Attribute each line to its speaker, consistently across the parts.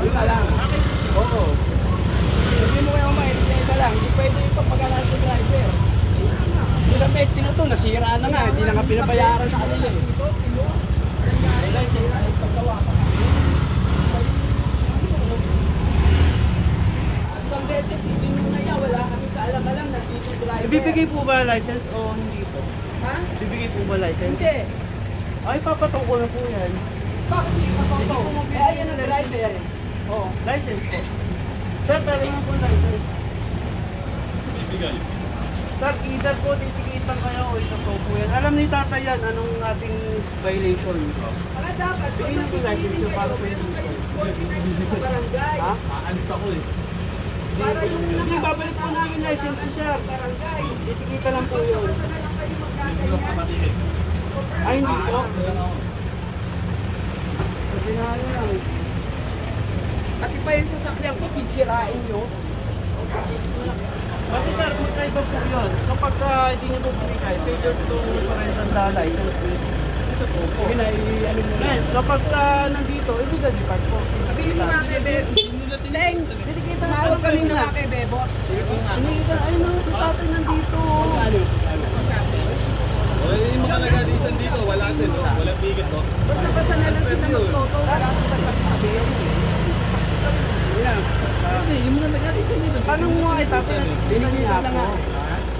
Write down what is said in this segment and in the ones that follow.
Speaker 1: Yun na lang. Oo. Hindi mo kayo ma-lisensya lang. Hindi pwede yung pagpagalan sa driver. Ilang beses din na to, nasira na nga. Hindi na nga pinabayaran sa kanila.
Speaker 2: Ibibigay po ba license o hindi po?
Speaker 1: Ha?
Speaker 2: Ibibigay po ba license?
Speaker 1: Hindi.
Speaker 2: Ay, papatok ko na po yan.
Speaker 1: Bakit hindi ka pa Eh, ayan na driver.
Speaker 2: Oo, license po. Sir, pero nga po license. Sir, either po titikitan kayo o ito po po yan. Alam ni tatay yan, anong ating violation?
Speaker 1: Mga dapat,
Speaker 2: Bigyan natin license nyo para po yung
Speaker 1: sa barangay.
Speaker 2: Ha?
Speaker 3: Aalis ako eh.
Speaker 1: Para yung
Speaker 2: Hindi, babalik po namin license ni sir.
Speaker 1: barangay.
Speaker 2: Titikitan lang po yun.
Speaker 1: Na
Speaker 3: Hindi kapatid.
Speaker 2: Ay, hindi po. Na yun lang.
Speaker 1: Pati pa yung sasakyan ko, sisirain nyo.
Speaker 2: Kasi sir, kung driver po yun, kapag uh, hindi niyo po binigay, failure to surrender the license. Ito po po.
Speaker 1: Yun ay, ano mo na.
Speaker 2: Kapag uh, nandito, illegal depart po.
Speaker 1: Sabihin mo nga kay Bebo. Leng,
Speaker 2: Tinikita na
Speaker 1: tawag
Speaker 2: po
Speaker 1: kami
Speaker 2: kanina.
Speaker 1: nga kay Bebo.
Speaker 2: Tinikita, ay no, si tatay nandito.
Speaker 1: Ano?
Speaker 3: O, yung mga nag-alisan dito, wala din. Walang ticket, no?
Speaker 1: Basta-basta na lang sila magtoto. Wala ko sasabihin.
Speaker 3: Hindi, yung mga nag-alisan dito.
Speaker 2: Paano mo nga itatay? Tinikita
Speaker 1: lang nga.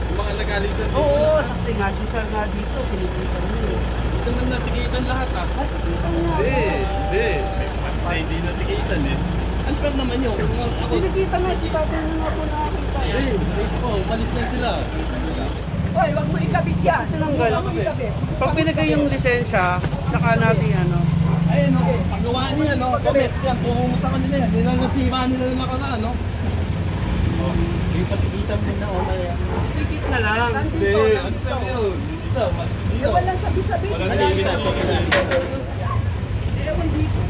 Speaker 3: Yung mga nag-alisan dito.
Speaker 2: Oo, saksi nga si sir nga dito, tinikita niyo.
Speaker 3: Ito na natikitan lahat, ah.
Speaker 2: Ay, tinikita niya.
Speaker 3: Hindi, hindi. Basta hindi natikitan, eh. Ano pa naman yun? Ako,
Speaker 2: Tinikita nga si tatay na nga po nakakita.
Speaker 3: hindi. Ako, umalis na sila.
Speaker 1: Hoy, wag mo ikabit yan.
Speaker 2: Tinanggal.
Speaker 1: Mo ikabit.
Speaker 2: Pag binigay yung lisensya, saka natin ano,
Speaker 3: Ayun, no? Paggawa niya, no? Comment yan. Tungo mo sa kanila yan. Ninanasiba nila yung nakaraan, no?
Speaker 2: tikit na lang.
Speaker 3: Hindi, ano pa yun? Isa, umalis dito.
Speaker 1: Walang sabi-sabi.
Speaker 3: Walang
Speaker 1: sabi-sabi. Ewan dito.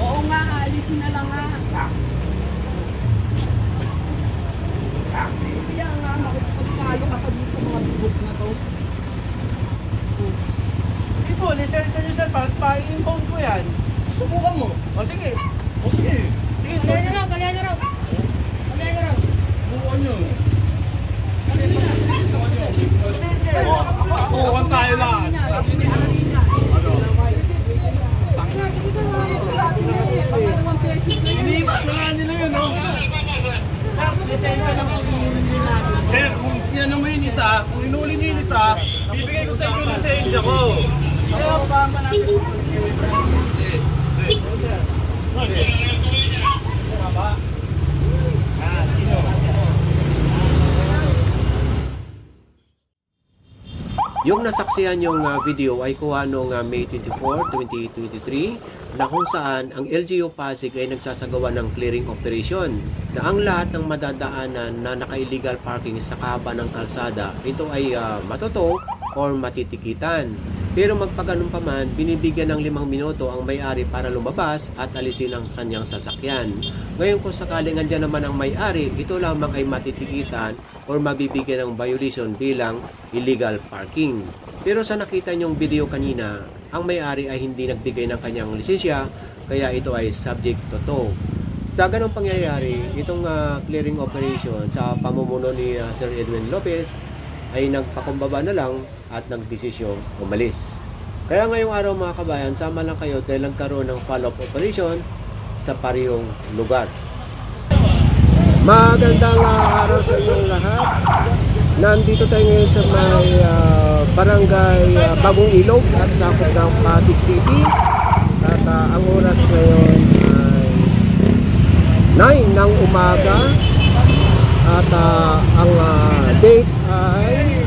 Speaker 1: Oo nga, aalisin na lang nga. Kaya nga, makipagpalo ka pa dito sa mga bubok na to.
Speaker 2: Po, lisensya niyo sir, pa, pa-impound ko yan.
Speaker 3: Subukan mo.
Speaker 2: O sige.
Speaker 3: O sige.
Speaker 2: Sige, so,
Speaker 3: Subukan nyo.
Speaker 2: lisensya.
Speaker 3: Kukuhan tayo lahat. Iniibat na nga nila yun, no?
Speaker 2: Sir, lisensya lang po yung natin.
Speaker 3: Sir, kung inano mo yung isa, kung inuli niyo yung isa, bibigay ko sa inyo yung lisensya ko.
Speaker 2: Kaya ba ba natin?
Speaker 4: Yung nasaksihan yung ah, video ay kuha noong ah, May 24, 2023 na kung saan ang LGU Pasig ay nagsasagawa ng clearing operation na ang lahat ng madadaanan na naka-illegal parking sa kahaba ng kalsada ito ay ah, matuto or matitikitan. Pero magpaganon pa man, binibigyan ng limang minuto ang may-ari para lumabas at alisin ang kanyang sasakyan. Ngayon kung sakaling andyan naman ang may-ari, ito lamang ay matitikitan or mabibigyan ng violation bilang illegal parking. Pero sa nakita nyong video kanina, ang may-ari ay hindi nagbigay ng kanyang lisensya, kaya ito ay subject to tow. Sa ganong pangyayari, itong ah, clearing operation sa pamumuno ni ah, Sir Edwin Lopez ay nagpakumbaba na lang at nagdesisyong umalis. Kaya ngayong araw mga kabayan, sama lang kayo dahil nagkaroon ng follow-up operation sa parehong lugar. Magandang ah, araw sa inyong lahat. Nandito tayo ngayon sa may ah, barangay ah, Bagong Ilog at sakop ng Pasig City. At ah, ang oras ngayon ay 9 ng umaga. At ah, ang ah, date ay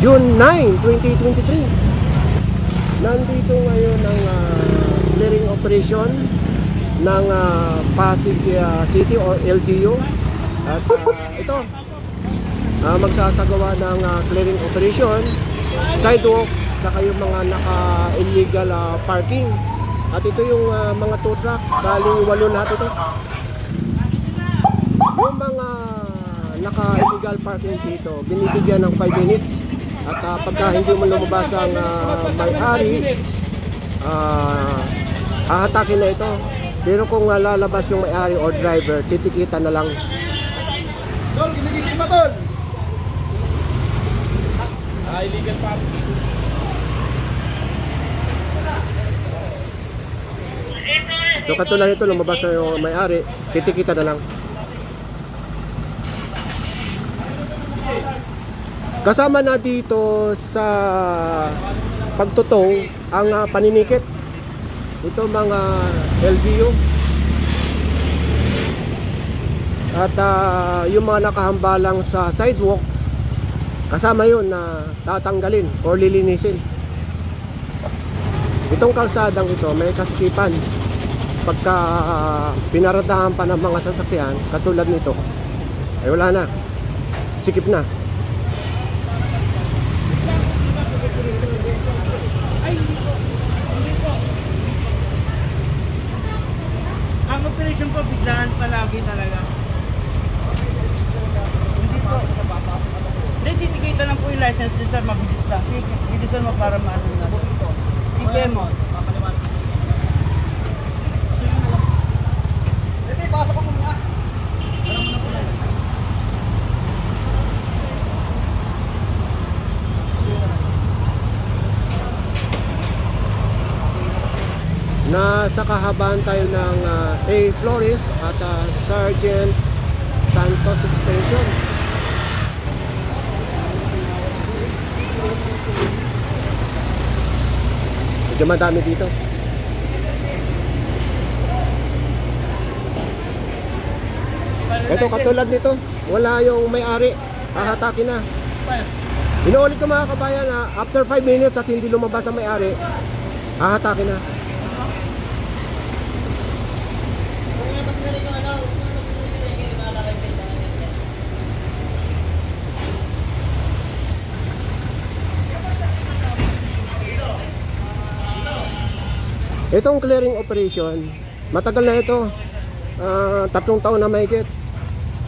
Speaker 4: June 9, 2023. Nandito ngayon ang ah, clearing operation ng ah, Pasig ah, City or LGU. At ah, ito, ah, magsasagawa ng ah, clearing operation, sidewalk, saka yung mga naka-illegal ah, parking. At ito yung ah, mga tow truck, bali walo lahat ito. Yung mga naka-illegal parking dito, binibigyan ng 5 minutes. At ah, pagka hindi mo lumabas ang ah, may-ari, ah, hahatakin na ito. Pero kung ah, lalabas yung may-ari or driver, titikita na lang.
Speaker 2: Tol, ginigising pa tol!
Speaker 4: So katulad nito, lumabas na yung may-ari, titikita na lang. Kasama na dito sa pagtutong ang ah, paninikit. Ito mga LGU. At ah, yung mga nakahambalang sa sidewalk, kasama yun na tatanggalin or lilinisin. Itong kalsadang ito may kaskipan pagka ah, pinaradahan pa ng mga sasakyan katulad nito ay wala na sikip na
Speaker 2: Ang operation po, biglaan palagi talaga. Hindi po. Hindi, titikitan lang po yung license yun, sir. Mabilis lang. Bilisan mo para maano na. Ike mo.
Speaker 4: Nasa kahabaan tayo ng ah, A. Flores at ah, Sergeant Santos Extension medyo madami dito ito katulad nito wala yung may-ari hahatakin na Inuulit ko mga kabayan na after 5 minutes at hindi lumabas ang may-ari, hahatakin na. Itong clearing operation, matagal na ito. Ah, tatlong taon na mahigit.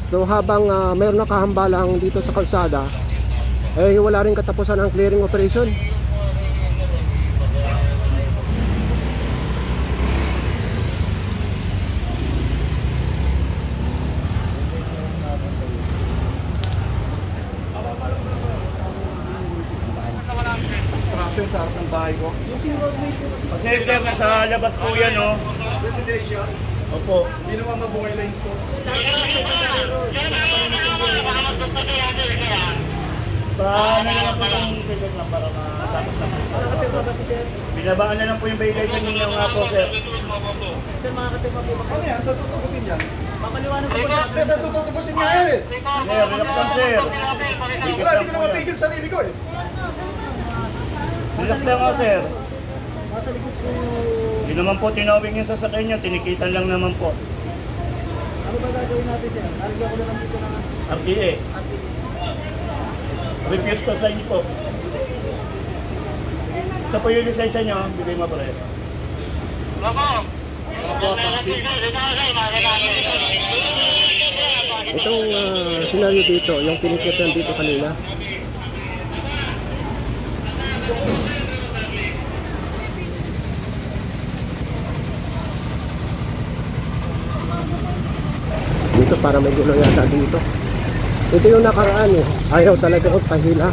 Speaker 4: So habang ah, mayroon na kahambalang dito sa kalsada, eh wala rin katapusan ang clearing operation.
Speaker 2: Construction sa harap ng bahay ko.
Speaker 5: Kasi sir, nasa labas po yan, oh.
Speaker 2: Residential.
Speaker 5: Opo.
Speaker 2: Hindi naman mabuhay lang yung store.
Speaker 5: Paano na lang po itong ticket lang para matapos na po. Binabaan na lang po yung violation ninyo nga po, sir.
Speaker 2: Ano yan? Sa tutubusin yan? Papaliwanag ko ba? Hindi, sa tutubusin niya yan eh.
Speaker 5: Sir, relax lang, sir.
Speaker 2: Wala, hindi ko na mapigil sa sarili ko eh.
Speaker 5: Relax lang ako, sir. Hindi naman po tinawag yung sasakyan niyo, tinikitan lang naman po.
Speaker 2: Ano ba gagawin natin sir? Nalagyan ko na lang dito ng
Speaker 5: RTA. Refuse ko sa inyo po. Ito po yung lisensya niyo, bigay mo po rin.
Speaker 4: Itong ah, scenario dito, yung pinikitan dito kanina. Dito para may gulo yata dito. Ito yung nakaraan eh. Ayaw talaga ko pahila.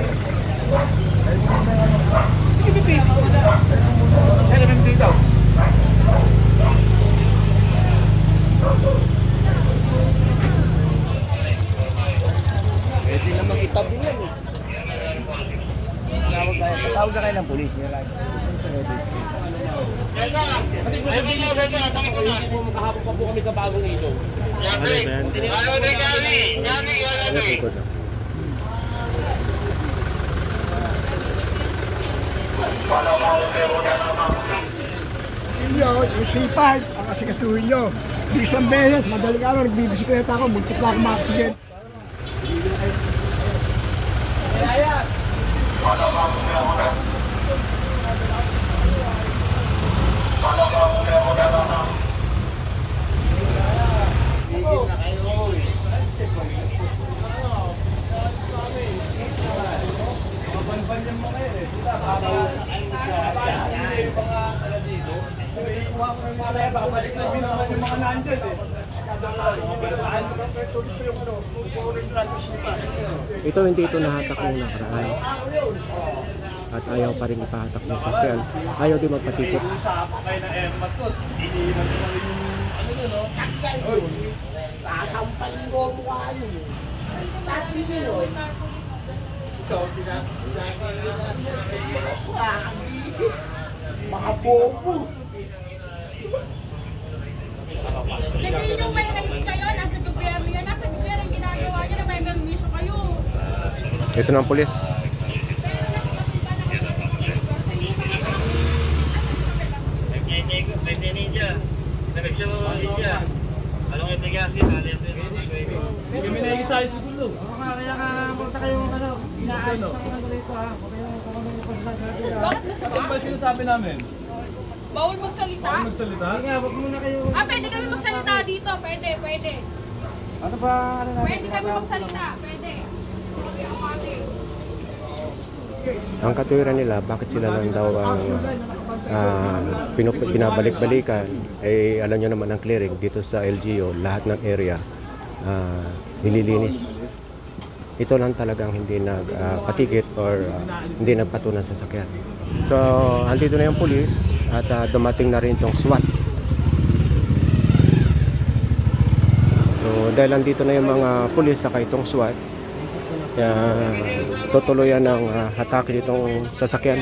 Speaker 1: Pwede namang itabi yan eh. Tawag tayo, tawag na kayo ng polis niya lang.
Speaker 3: Kahapon pa po kami sa bagong ito.
Speaker 4: Ano ba yan? Ano tungkol na?
Speaker 6: Inyo, yung C5, ang asikasuhin nyo. Isang beses, madaling araw, nagbibisikleta ako, multipla ako Follow up,
Speaker 4: Ito hindi ito nahatak ng nakaraan. At ayaw pa rin ipahatak ng sakyan. Ayaw din magpatikot.
Speaker 3: Emma ko. Ano
Speaker 6: mukha yun. Tapos yun pinag-pinag mga bobo.
Speaker 7: Nyo may kayo kayo, nasa gobyerno yan, nasa gobyerno ang ginagawa nyo na may permission kayo.
Speaker 4: Ito na ang pulis.
Speaker 3: Kami na yung sa gulo.
Speaker 2: Kaya ka punta kayo ano, inaayos ang ano rito ha. Kayong ano.
Speaker 7: Bakit
Speaker 3: Ano
Speaker 7: masama?
Speaker 3: ba sinasabi namin?
Speaker 7: Bawal magsalita?
Speaker 3: Bawal magsalita?
Speaker 2: Sige, huwag muna kayo.
Speaker 7: Ah, pwede kami magsalita dito. Pwede, pwede.
Speaker 2: Ano ba, ano?
Speaker 7: Pwede kami magsalita. Pwede.
Speaker 4: Ang katuwiran nila, bakit sila lang daw ang ah, pinup- binabalik-balikan, eh alam nyo naman ang clearing dito sa LGO, lahat ng area ah, nililinis. Ito lang talagang hindi nagpatikit or ah, hindi nagpatunan sa sakyan. So, andito na yung pulis at ah, dumating na rin itong SWAT. So, dahil andito na yung mga pulis saka itong SWAT, kaya tutuloyan ng uh, hatake nitong sasakyan.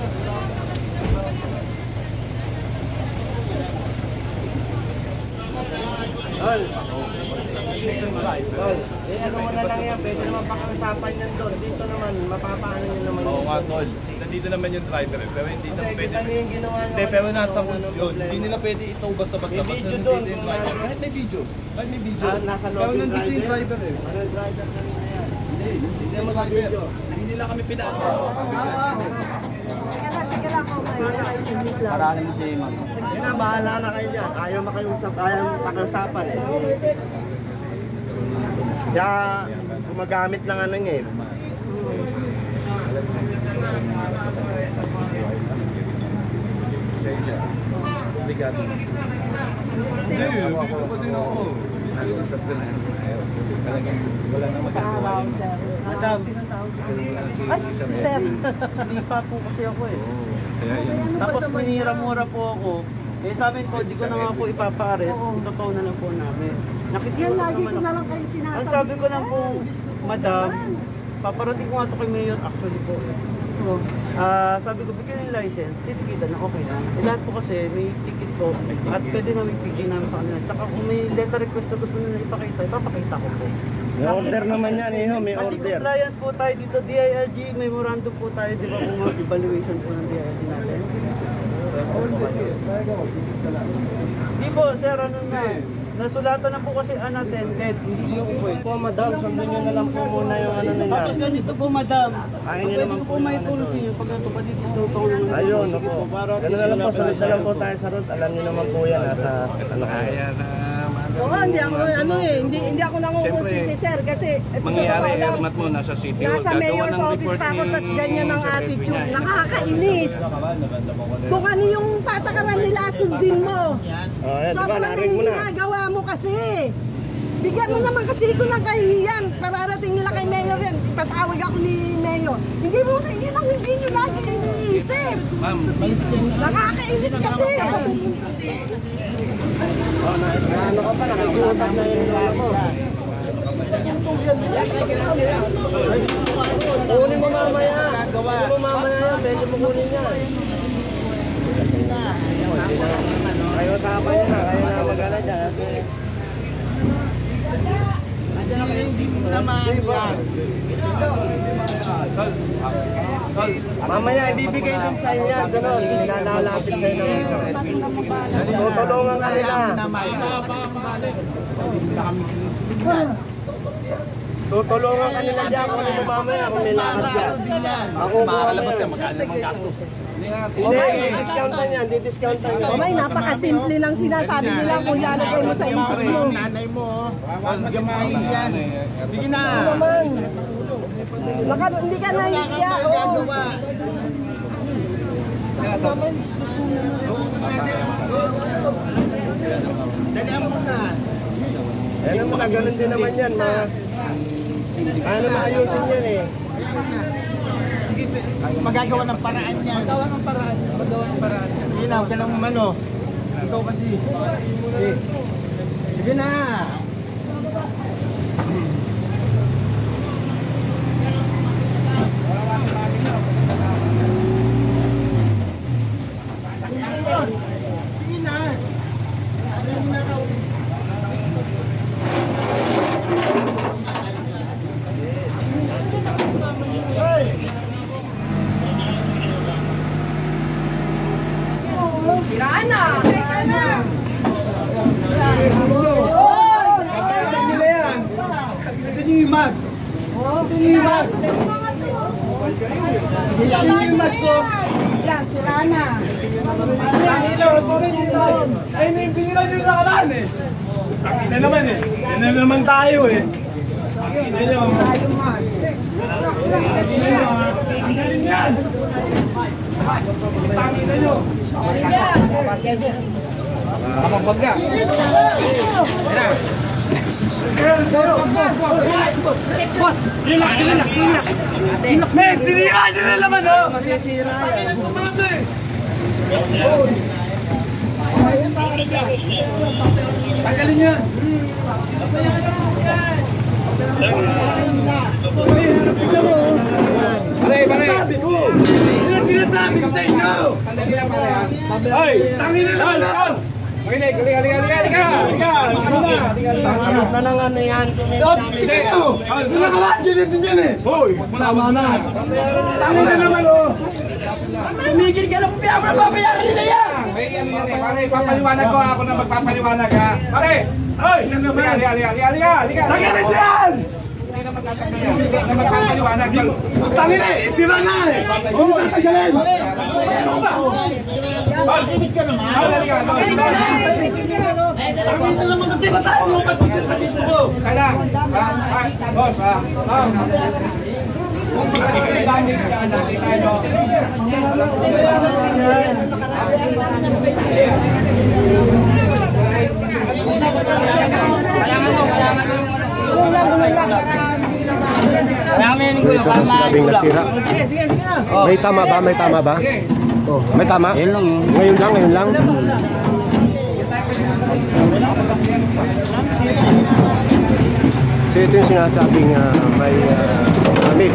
Speaker 2: Tol, eh ano mo na lang yan, pwede naman pakiusapan yan doon. Dito naman, mapapaano nyo naman
Speaker 3: Oo nga, tol. Nandito naman yung driver eh. Pero hindi na pwede.
Speaker 2: kita nyo yung ginawa nyo.
Speaker 3: Hindi, pero nasa
Speaker 2: ano,
Speaker 3: yun. Hindi nila pwede ito basta-basta.
Speaker 2: May video doon
Speaker 3: driver. Kahit may video. Kahit may video.
Speaker 2: Ah, nasa loob
Speaker 3: Pero
Speaker 2: yung
Speaker 3: nandito yung
Speaker 2: driver.
Speaker 3: driver eh.
Speaker 2: Ano yung driver kanina yan?
Speaker 3: Hindi, hindi naman driver. Hindi nila kami pinaan.
Speaker 2: Mo si. Yun na, bahala na kayo dyan. Ayaw makiusap, ayaw pakiusapan eh. Siya, gumagamit ng ano niya eh.
Speaker 3: Obrigado. Hindi, dito pa din ako. Nag-usap ka na. Talagang wala na magagawa yun.
Speaker 2: Madam. Ay, sir. Hindi pa po kasi ako eh.
Speaker 3: Yun.
Speaker 2: Tapos minira-mura po ako. Eh sabi ko, di ko na nga po ipapa-arrest. Totoo na lang po namin. Nakikiusap naman ako.
Speaker 8: lang kayo sinasabi.
Speaker 2: Ang sabi ko lang po, madam, paparating ko nga ito kay Mayor actually po. So, ah sabi ko, bigyan ng license, titikitan na okay lang. Eh, lahat po kasi may ticket po at pwede namin bigyan namin sa kanila. Tsaka kung may letter request na gusto nila ipakita, ipapakita ko po.
Speaker 5: May order naman yan, eh, may
Speaker 2: Kasi
Speaker 5: order.
Speaker 2: compliance po tayo dito, DILG, memorandum po tayo, di ba, kung mga evaluation po ng DILG natin. Di po, sir, ano na, nasulatan na po kasi unattended, hindi yung po.
Speaker 5: Po, madam, sundin nyo na lang po muna yung ano na
Speaker 2: Tapos
Speaker 5: yan.
Speaker 2: ganito po, madam,
Speaker 5: Ayaw niyo
Speaker 2: pwede
Speaker 5: naman
Speaker 2: ko
Speaker 5: po
Speaker 2: po may
Speaker 5: yung
Speaker 2: tulong sa inyo, pag ito pa dito, ko naman.
Speaker 5: Ayun,
Speaker 2: Sige
Speaker 5: ako.
Speaker 2: po, para at
Speaker 5: Ganun na lang po, sunod na lang po
Speaker 2: pa
Speaker 5: tayo sa rules. Alam niyo naman po yan, nasa ano kayo.
Speaker 8: Oo, hindi ako, ano eh, hindi, hindi ako nangungusiti, sir, kasi totoo lang,
Speaker 3: mo nasa city.
Speaker 8: nasa mayor's office pa ako, tas ganyan ang attitude, nakakainis. Kung ano yung patakaran nila, sundin mo.
Speaker 5: Oh, ba,
Speaker 8: Sobrang na yung
Speaker 5: mo na.
Speaker 8: ginagawa mo kasi. Bigyan mo naman kasi ko ng kahihiyan. Pararating nila kay Mayor yan. ipatawag ako ni Mayor. Hindi mo, yun ang hindi nyo lagi iniisip. Nakakainis kasi.
Speaker 9: Kunin mo mamaya. Kunin mo mamaya yan. Pwede mo kunin yan. Kayo tama yun na. Kayo na magana dyan. Mamaya, ibibigay din sa inyo. Ganon, nilalapit sa inyo. Tutulungan ka nila. Tutulungan ka nila dyan kung ano mamaya kung may lakad dyan. Ako makalabas yan, magkano naman gastos. Hindi, didiscountan yan, didiscountan yan.
Speaker 8: May napakasimple lang sinasabi nila kung ilalagay mo sa isip mo.
Speaker 6: Nanay mo, huwag gamahin yan. Sige na.
Speaker 8: Naman. Naka, hindi ka nahihiya. Oo.
Speaker 6: Dalihan mo na.
Speaker 9: Eh naman na, ganun din naman yan. Ma ano maayusin yan eh.
Speaker 6: Magagawa ng paraan yan. Magawa ng paraan. Magawa ng paraan. Sige na, huwag ka lang umano. Ikaw kasi. Sige. Sige na. Sige na. Ano mo na raw?
Speaker 8: Yan, sira na.
Speaker 3: Ay, may binilan nyo na kalan eh. Takina naman eh. Na naman tayo eh. Takina nyo. Takina nyo ha. Ang galing yan. Takina nyo. Men, sinira nyo na naman oh! Masisira yan. Takina eh. Tagalin niya. Pare, pare. Sabi ko. Yun ang sinasabi ko sa inyo. Hoy, tangin na
Speaker 9: lang ano yan?
Speaker 3: Sige, ito. Doon na ka ba? Diyan din yan eh. Hoy, tama na. Tangin na naman oh. Tumigil ka na kung piyaman na babayaran nila yan. May ano yan eh, pare, papaliwanag ko ako na magpapaliwanag ha. Pare, hoy, halika, halika, halika, halika, halika. Tagalit yan! Hindi na magtatangin yan. Hindi na magpapaliwanag. Tangin eh, sira na eh. Huwag mo tatagalin. Ano ba? Makinig ka naman. Halika, halika. Tangin na naman kasi matayo mo pag sa gusto ko. Ah, boss, ah. Kung pinakikailangan siya, natin tayo.
Speaker 4: Sinabing nasira. May tama ba? May tama ba? Oh, may tama? Ngayon lang. Ngayon lang, ngayon lang. So ito yung sinasabing uh, may uh, lamig.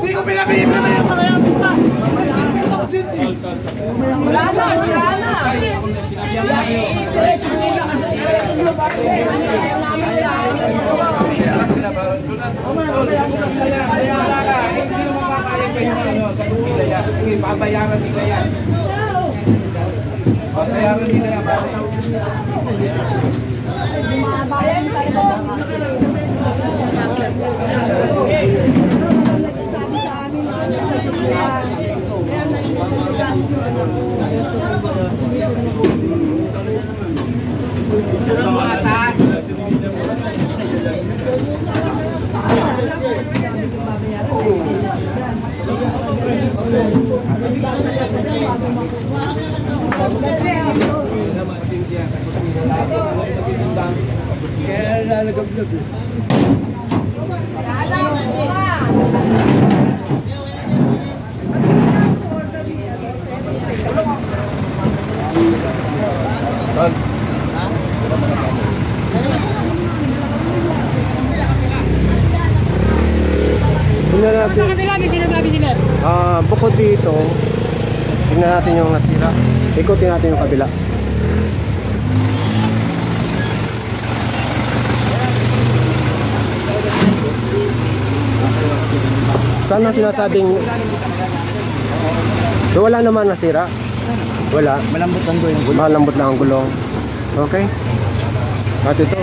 Speaker 3: Hindi ko pinabibig na yung mga yan.
Speaker 8: Wala na, sira na. Babayaran nila yan.
Speaker 3: Babayaran nila yan. Babayaran nila yan.
Speaker 4: Tingnan natin. Ah, bukod dito, tingnan natin yung nasira. Ikutin natin yung kabila. Saan na sinasabing So wala naman nasira? Wala.
Speaker 6: Malambot ang gulong.
Speaker 4: Malambot lang ang gulong. Okay. At ito.